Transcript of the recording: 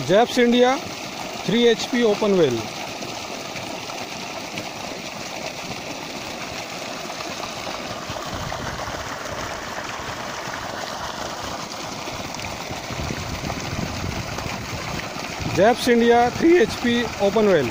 Japs India 3 HP open well Japs India 3 HP open well